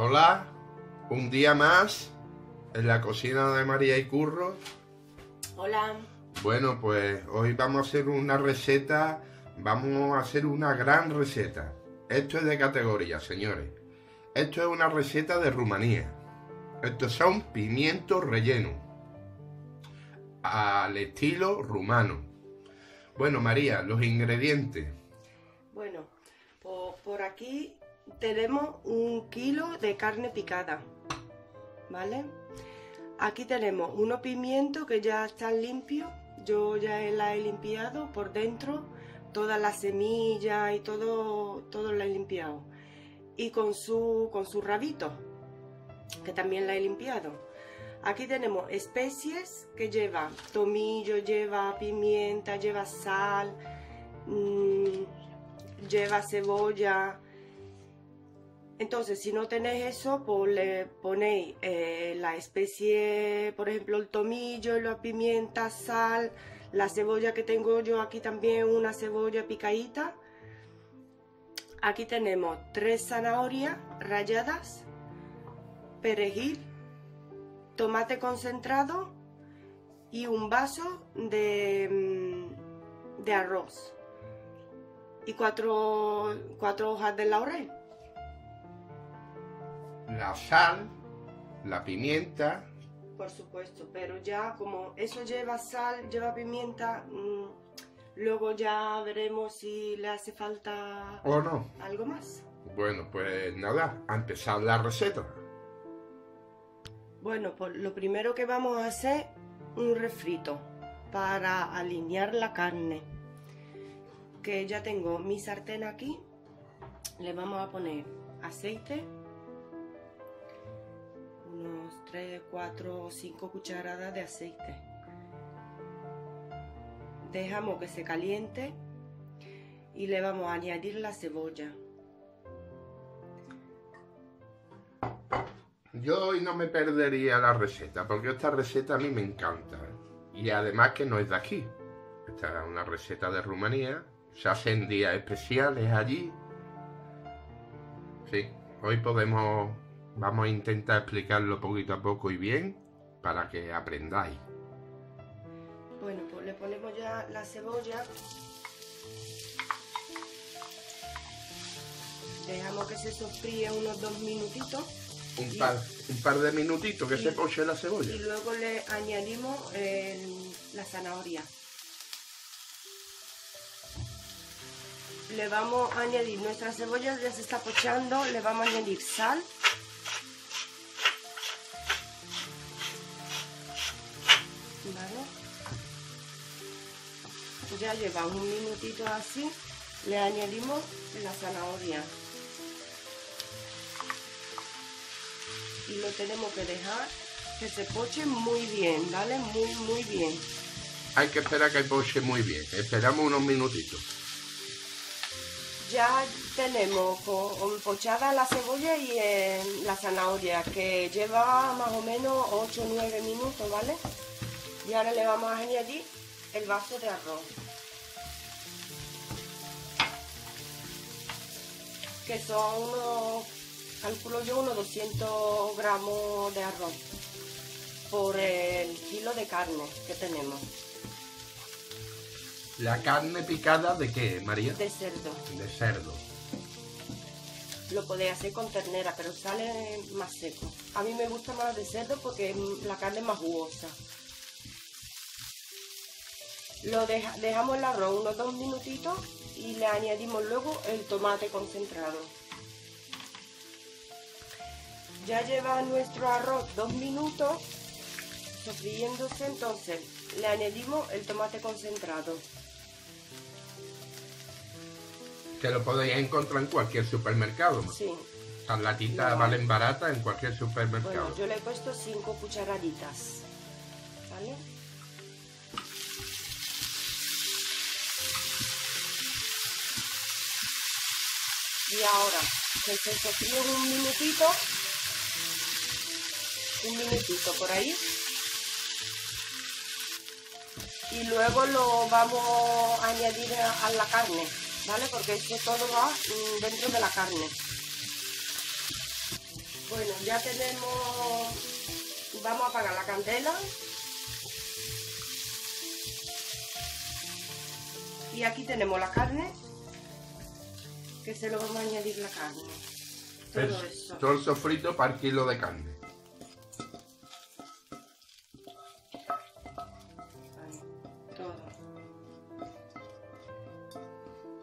Hola, un día más en la cocina de María y Curro. Hola. Bueno, pues hoy vamos a hacer una receta, vamos a hacer una gran receta. Esto es de categoría, señores. Esto es una receta de Rumanía. Estos son pimientos rellenos. Al estilo rumano. Bueno, María, los ingredientes. Bueno, por, por aquí tenemos un kilo de carne picada. ¿Vale? Aquí tenemos unos pimientos que ya están limpios. Yo ya la he limpiado por dentro. Todas las semillas y todo, todo la he limpiado. Y con su, con su rabito, que también la he limpiado. Aquí tenemos especies que lleva tomillo, lleva pimienta, lleva sal, mmm, lleva cebolla. Entonces, si no tenéis eso, pues le ponéis eh, la especie, por ejemplo, el tomillo, la pimienta, sal, la cebolla que tengo yo aquí también, una cebolla picadita. Aquí tenemos tres zanahorias ralladas, perejil, tomate concentrado y un vaso de, mm, arroz y cuatro, cuatro hojas de laurel. La sal, la pimienta. Por supuesto, pero ya como eso lleva sal, lleva pimienta, mmm, luego ya veremos si le hace falta ¿O no? algo más. Bueno, pues nada, a empezar la receta. Bueno, pues lo primero que vamos a hacer un refrito para alinear la carne. Que ya tengo mi sartén aquí. Le vamos a poner aceite. Unos 3, 4, 5 cucharadas de aceite. Dejamos que se caliente y le vamos a añadir la cebolla. Yo hoy no me perdería la receta, porque esta receta a mí me encanta. Y además que no es de aquí. Esta es una receta de Rumanía. Se hacen días especiales allí. Sí, hoy podemos, vamos a intentar explicarlo poquito a poco y bien para que aprendáis. Bueno, pues le ponemos ya la cebolla. Dejamos que se sofríe unos dos minutitos. Un par, un par de minutitos que y- se poche la cebolla. Y luego le añadimos el- la zanahoria. Le vamos a añadir, nuestra cebolla ya se está pochando, le vamos a añadir sal. Vale. Ya lleva un minutito así, le añadimos la zanahoria. y lo tenemos que dejar que se poche muy bien, ¿vale? Muy, muy bien. Hay que esperar que poche muy bien. Esperamos unos minutitos. Ya tenemos po- pochada la cebolla y eh, la zanahoria, que lleva más o menos 8 o 9 minutos, ¿vale? Y ahora le vamos a añadir el vaso de arroz. Que son unos, calculo yo, unos 200 gramos de arroz por el kilo de carne que tenemos, ¿La carne picada de qué, María? de cerdo. De cerdo. Lo podéis hacer con ternera, pero sale más seco. A mí me gusta más de cerdo porque la carne es más jugosa. Lo deja- dejamos el arroz unos dos minutitos y le añadimos luego el tomate concentrado. Ya lleva nuestro arroz dos minutos sofriéndose, entonces le añadimos el tomate concentrado. Que lo podéis encontrar en cualquier supermercado. Sí, Las latitas No. valen baratas en cualquier supermercado. Bueno, yo le he puesto 5 cucharaditas. ¿Vale? Y ahora, que se sofríe un minutito. Un minutito por ahí. Y luego lo vamos a añadir a, la carne, ¿vale? Porque esto todo va mm, dentro de la carne. Bueno, ya tenemos... Vamos a apagar la candela. Y aquí tenemos la carne, que se lo vamos a añadir la carne. Todo eso. Todo el sofrito para el kilo de carne. Ahí, todo.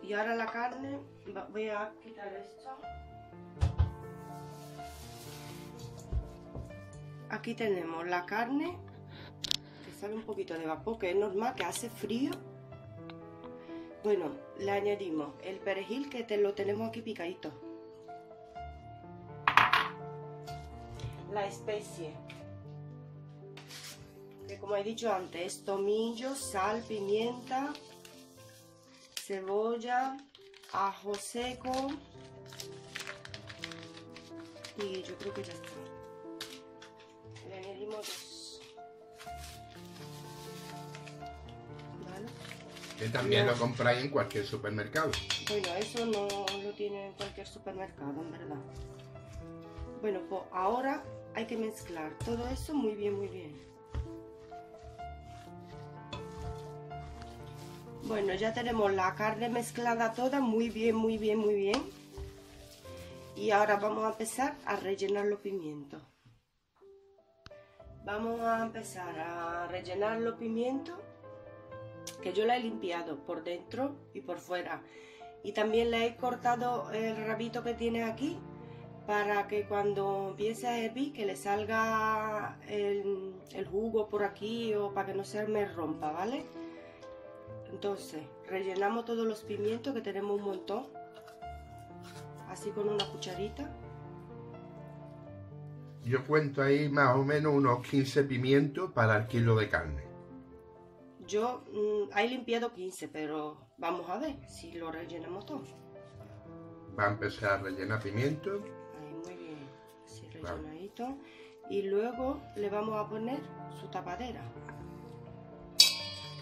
Y ahora la carne, voy a quitar esto. Aquí tenemos la carne, que sale un poquito de vapor, que es normal, que hace frío. Bueno, le añadimos el perejil que te lo tenemos aquí picadito. La especie, que como he dicho antes, es tomillo, sal, pimienta, cebolla, ajo seco y yo creo que ya está. Que también No. lo compráis en cualquier supermercado. Bueno, eso no lo tiene en cualquier supermercado, en verdad. Bueno, pues ahora hay que mezclar todo eso muy bien, muy bien. Bueno, ya tenemos la carne mezclada toda muy bien, muy bien, muy bien. Y ahora vamos a empezar a rellenar los pimientos. Vamos a empezar a rellenar los pimientos que yo la he limpiado por dentro y por fuera. Y también le he cortado el rabito que tiene aquí para que cuando empiece a hervir que le salga el, el jugo por aquí o para que no se me rompa, ¿vale? Entonces, rellenamos todos los pimientos que tenemos un montón. Así con una cucharita. Yo cuento ahí más o menos unos 15 pimientos para el kilo de carne. Yo mm, he limpiado 15, pero vamos a ver si lo rellenamos todo. Va a empezar a rellenar pimientos. Ahí, muy bien. Así Vale. rellenadito. Y luego le vamos a poner su tapadera.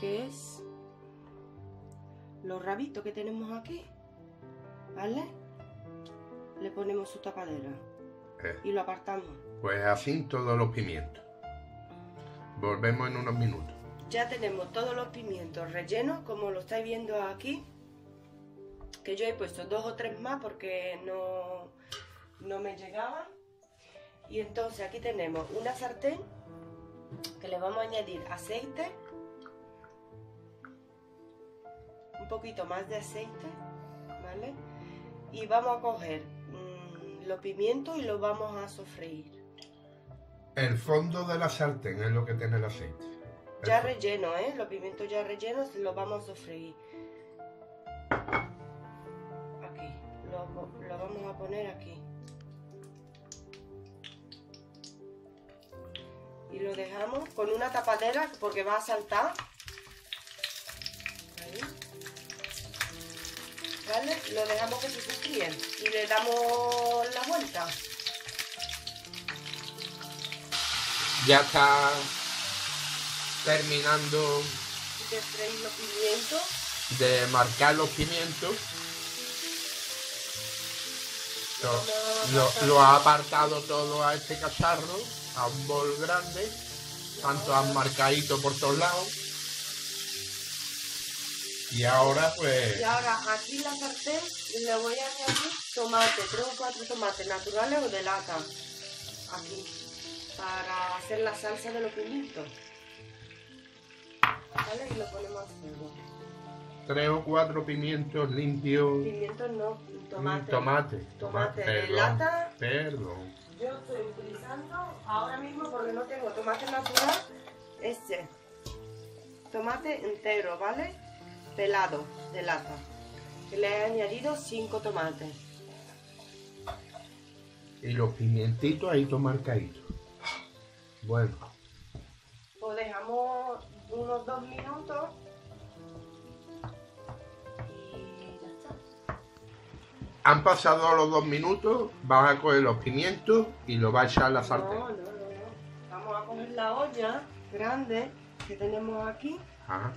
Que es los rabitos que tenemos aquí. ¿Vale? Le ponemos su tapadera. Eh, Y lo apartamos. pues así todos los pimientos. Volvemos en unos minutos. Ya tenemos todos los pimientos rellenos, como lo estáis viendo aquí. Que yo he puesto dos o tres más porque no, no me llegaban. Y entonces aquí tenemos una sartén que le vamos a añadir aceite. Un poquito más de aceite, ¿vale? Y vamos a coger mm, los pimientos y los vamos a sofreír. El fondo de la sartén es lo que tiene el aceite. Ya relleno, ¿eh? Los pimientos ya rellenos los vamos a sofreír. Aquí, lo, lo vamos a poner aquí. Y lo dejamos con una tapadera porque va a saltar. Ahí. ¿Vale? Lo dejamos que se sofríen y le damos la vuelta. Ya está terminando De freír los pimientos. de marcar los pimientos. Lo, lo- lo ha apartado todo a este cacharro, a un bol grande, tanto han marcadito por todos lados. Y ahora pues Y ahora aquí en la sartén le voy a añadir tomate, tres o cuatro tomates naturales o de lata. Aquí. Para hacer la salsa de los pimientos. ¿Vale? Y lo ponemos tres o cuatro pimientos limpios. Pimientos no, tomate. Tomate. Tomate de perdón, lata. Perdón. Yo estoy utilizando ahora mismo porque no tengo tomate natural. Este. Tomate entero, ¿vale? Pelado, de lata. Que le he añadido cinco tomates. Y los pimientitos ahí todo marcaditos. Bueno, Pues dejamos unos dos minutos y ya está. han pasado los dos minutos, vas a coger los pimientos y los vas a echar a la sartén. No, no, no, no. Vamos a coger la olla grande que tenemos aquí. Ajá.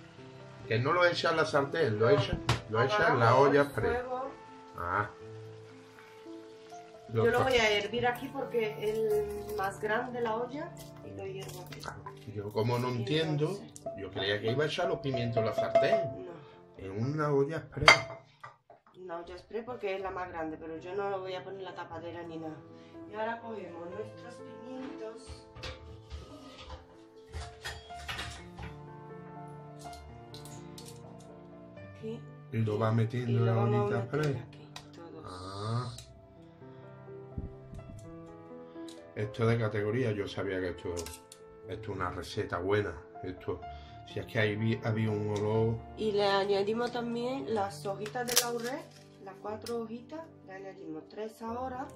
Que no lo echa en la sartén, lo No. echa, lo echa en la olla el fresca. Yo lo voy a hervir aquí porque es más grande la olla y lo hiervo aquí. Yo como no entiendo, yo creía que iba a echar los pimientos en la sartén. No. En una olla express. Una olla express porque es la más grande, pero yo no lo voy a poner la tapadera ni nada. Y ahora cogemos nuestros pimientos. Aquí. Y lo va metiendo en la ollita express. Ah. Esto de categoría, yo sabía que esto, esto es una receta buena. Esto, si es que ahí había un olor. Y le añadimos también las hojitas de laurel, las cuatro hojitas, le añadimos tres ahora.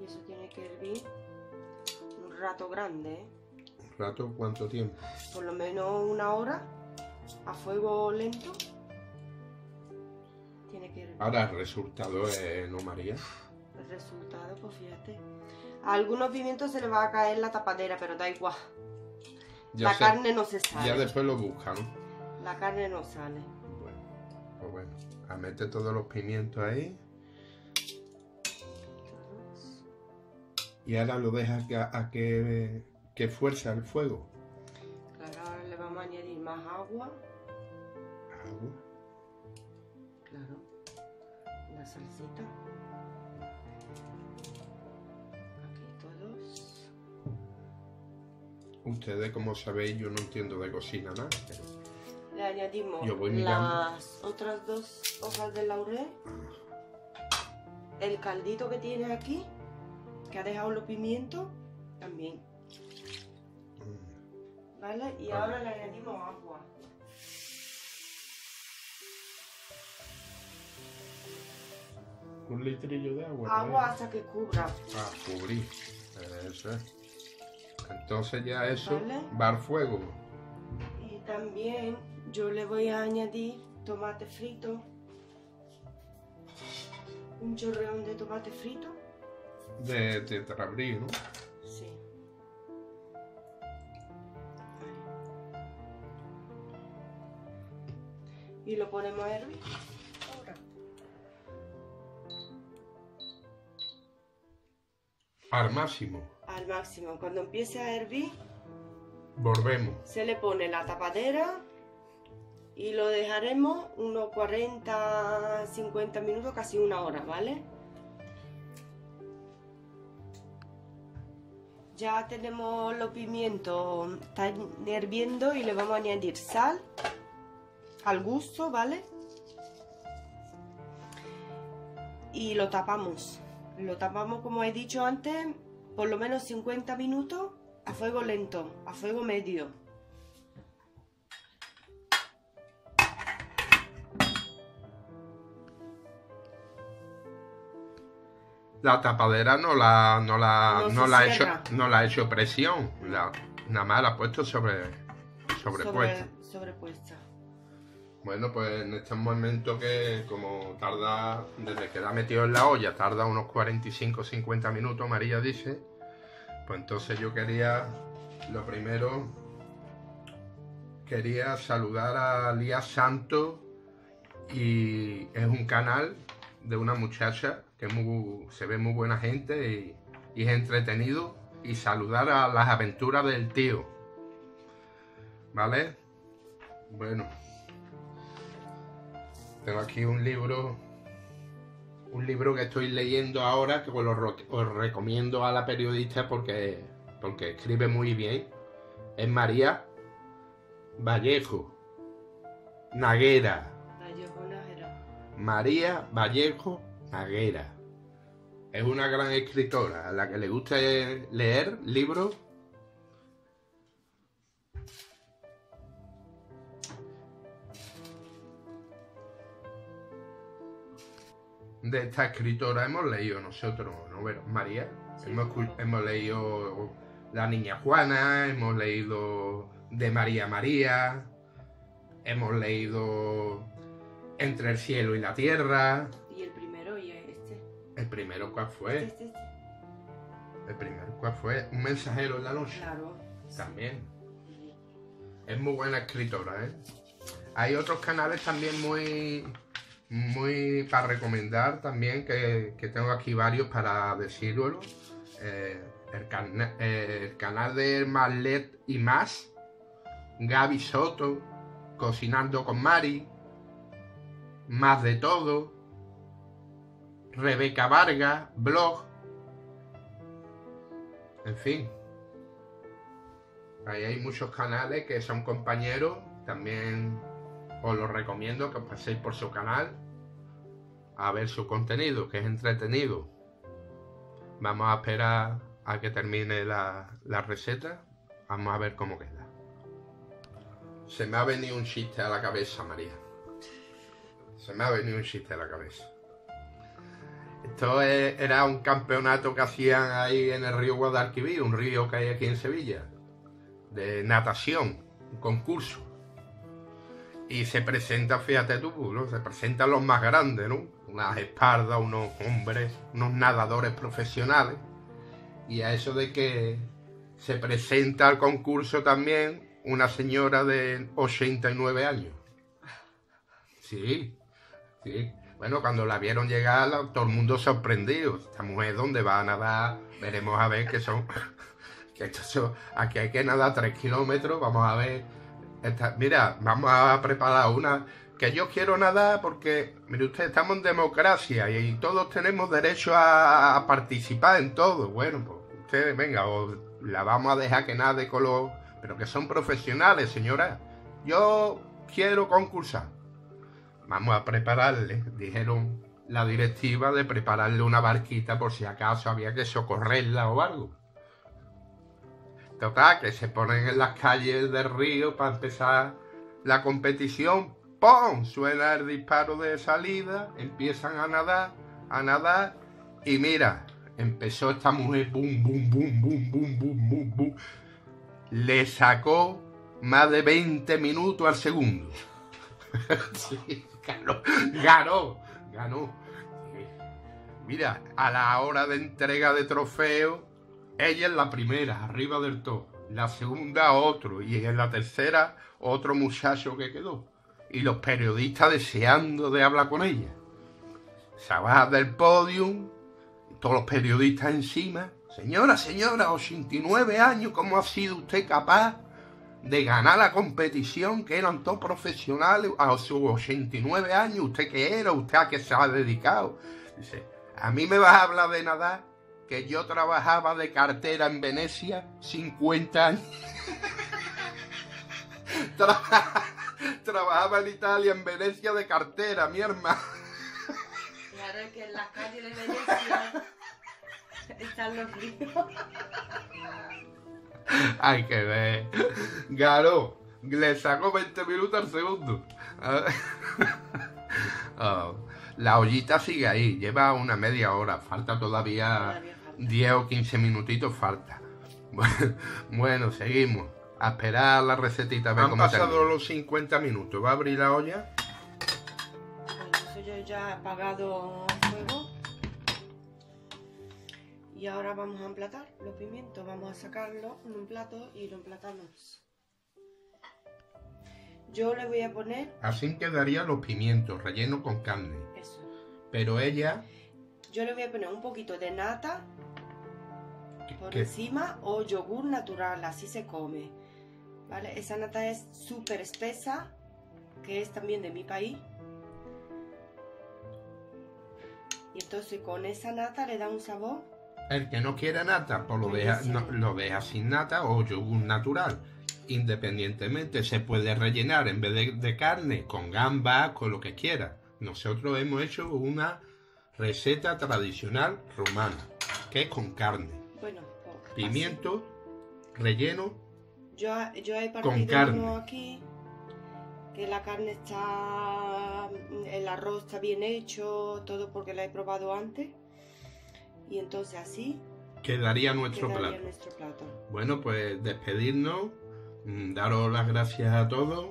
Y eso tiene que hervir un rato grande. ¿eh? ¿Un rato cuánto tiempo? Por lo menos una hora a fuego lento. Ahora el resultado es, ¿no, María? El resultado, pues fíjate. A algunos pimientos se le va a caer la tapadera, pero da igual. la carne no se sale. Ya después lo buscan. La carne no sale. Bueno, pues bueno. A mete todos los pimientos ahí. Y ahora lo dejas a, que, que fuerza el fuego. Claro, ahora le vamos a añadir más agua. Agua salsita. Aquí todos. Ustedes, como sabéis, yo no entiendo de cocina nada. Le añadimos las otras dos hojas de laurel. El caldito que tiene aquí, que ha dejado los pimientos, también. Mm. ¿Vale? Y ahora le añadimos agua. Un litrillo de agua. Agua hasta que cubra. Ah, cubrir. Eso es. Entonces ya eso va al fuego. Y también yo le voy a añadir tomate frito. Un chorreón de tomate frito. De tetrabrí, ¿no? Sí. Y lo ponemos a hervir. Al máximo. Al máximo. Cuando empiece a hervir, volvemos. Se le pone la tapadera y lo dejaremos unos 40, 50 minutos, casi una hora, ¿vale? Ya tenemos los pimientos, están hirviendo y le vamos a añadir sal al gusto, ¿vale? Y lo tapamos. Lo tapamos, como he dicho antes, por lo menos 50 minutos a fuego lento, a fuego medio. La tapadera no la, no la, no, la, ha hecho, no la ha hecho presión, nada más la ha puesto sobre, sobrepuesta. sobrepuesta. Bueno, pues en este momento que como tarda, desde que la metido en la olla, tarda unos 45-50 minutos, María dice, pues entonces yo quería, lo primero, quería saludar a Lía Santo y es un canal de una muchacha que se ve muy buena gente y, y es entretenido y saludar a las aventuras del tío. ¿Vale? Bueno. Tengo aquí un libro, un libro que estoy leyendo ahora, que os, recomiendo a la periodista porque, porque escribe muy bien. Es María Vallejo Naguera. María Vallejo Naguera. Es una gran escritora a la que le gusta leer libros de esta escritora hemos leído nosotros, ¿no? María, hemos, leído La Niña Juana, hemos leído de María María, hemos leído Entre el cielo y la tierra. ¿Y el primero y este? ¿El primero cuál fue? Este, este, este. ¿El primero cuál fue? Un mensajero en la noche. Claro. También. Es muy buena escritora, ¿eh? Hay otros canales también muy, muy para recomendar también, que, tengo aquí varios para decirlo. Eh, el, el, canal de Marlet y más, Gaby Soto, Cocinando con Mari, Más de Todo, Rebeca Vargas, blog, en fin. Ahí hay muchos canales que son compañeros, también os los recomiendo que paséis por su canal a ver su contenido, que es entretenido. Vamos a esperar a que termine la, receta. Vamos a ver cómo queda. Se me ha venido un chiste a la cabeza, María. Se me ha venido un chiste a la cabeza. Esto era un campeonato que hacían ahí en el río Guadalquivir, un río que hay aquí en Sevilla, de natación, un concurso. Y se presenta, fíjate tú, se presentan los más grandes, ¿no? Unas espaldas, unos hombres, unos nadadores profesionales. Y a eso de que se presenta al concurso también una señora de 89 años. Sí, sí. Bueno, cuando la vieron llegar, todo el mundo sorprendido. Esta mujer, ¿dónde va a nadar? Veremos a ver que son. que esto aquí hay que nadar tres kilómetros. Vamos a ver. Mira, vamos a preparar una. Que yo quiero nadar porque, mire usted, estamos en democracia y, todos tenemos derecho a, participar en todo. Bueno, pues ustedes, venga, la vamos a dejar que nade con los. Pero que son profesionales, señora. Yo quiero concursar vamos a prepararle, dijeron la directiva de prepararle una barquita por si acaso había que socorrerla o algo. Total, que se ponen en las calles del río para empezar la competición. ¡Pum! Suena el disparo de salida, empiezan a nadar, a nadar, y mira, empezó esta mujer, bum, bum, bum, bum, bum, bum, bum, bum. Le sacó más de 20 minutos al segundo. sí ganó, ganó, ganó. Mira, a la hora de entrega de trofeo, ella es la primera, arriba del todo. La segunda, otro. Y en la tercera, otro muchacho que quedó. Y los periodistas deseando de hablar con ella. Se baja del podium, todos los periodistas encima. Señora, señora, 89 años, ¿cómo ha sido usted capaz de ganar la competición, que eran todos profesionales a sus 89 años, ¿usted qué era? ¿Usted a qué se ha dedicado? Dice, a mí me vas a hablar de nada, que yo trabajaba de cartera en Venecia 50 años. trabajaba en Italia, en Venecia de cartera, mi hermano. Claro que en las calles de Venecia están los ríos. Hay que ver. Ganó. Le sacó 20 minutos al segundo. Oh, la ollita sigue ahí. Lleva una media hora. Falta todavía 10 o 15 minutitos. Falta. Bueno, seguimos. A esperar la recetita. Han pasado los 50 minutos. ¿Va a abrir la olla? Bueno, yo ya he apagado el fuego. Y ahora vamos a emplatar los pimientos. Vamos a sacarlo en un plato y lo emplatamos. Yo le voy a poner... Así quedarían los pimientos, relleno con carne. Eso. Pero ella... Yo le voy a poner un poquito de nata por encima o yogur natural, así se come. ¿Vale? Esa nata es súper espesa, que es también de mi país. Y entonces con esa nata le da un sabor el que no quiere nata, pues lo deja, lo deja sin nata o yogur natural. Independientemente, se puede rellenar en vez de, carne con gambas, con lo que quiera. Nosotros hemos hecho una receta tradicional rumana, que es con carne. Pimiento, relleno. Yo, yo he partido con carne. aquí, que la carne está, el arroz está bien hecho, todo porque la he probado antes y entonces así quedaría nuestro, plato. Bueno, pues despedirnos, mm, daros las gracias a todos.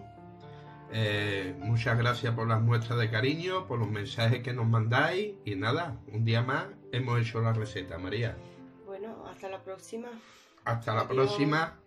Eh, muchas gracias por las muestras de cariño, por los mensajes que nos mandáis y nada, un día más hemos hecho la receta, María. Hasta la próxima. Hasta la próxima.